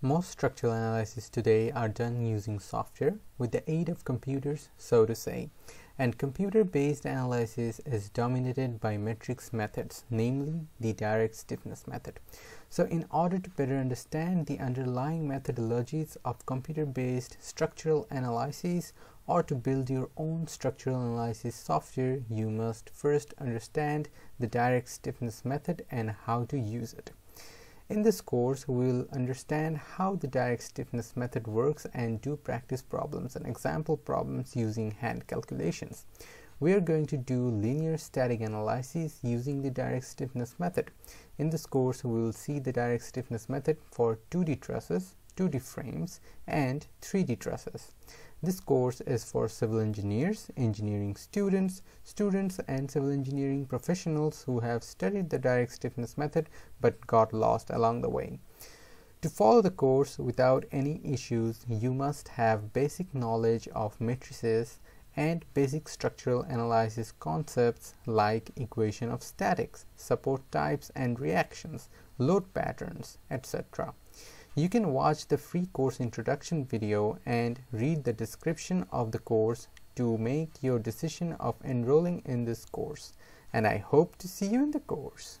Most structural analyses today are done using software with the aid of computers, so to say, and computer-based analysis is dominated by matrix methods, namely the direct stiffness method. So in order to better understand the underlying methodologies of computer-based structural analysis or to build your own structural analysis software, you must first understand the direct stiffness method and how to use it. In this course, we will understand how the direct stiffness method works and do practice problems and example problems using hand calculations. We are going to do linear static analysis using the direct stiffness method. In this course, we will see the direct stiffness method for 2D trusses, 2D frames, and 3D trusses. This course is for civil engineers, engineering students, students and civil engineering professionals who have studied the direct stiffness method but got lost along the way. To follow the course without any issues, you must have basic knowledge of matrices and basic structural analysis concepts like equation of statics, support types and reactions, load patterns, etc. You can watch the free course introduction video and read the description of the course to make your decision of enrolling in this course. And I hope to see you in the course.